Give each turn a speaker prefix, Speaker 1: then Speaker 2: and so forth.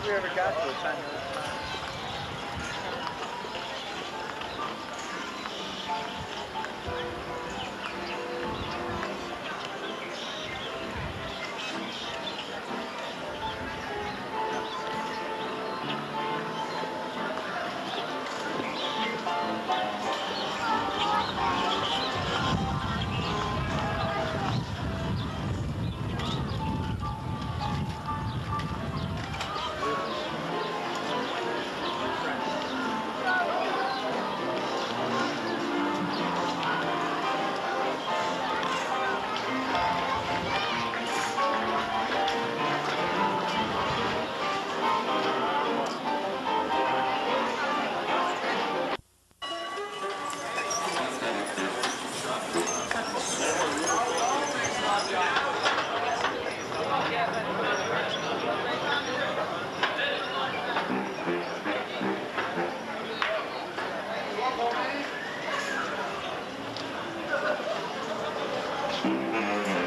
Speaker 1: Think we ever got to a time. Thank you.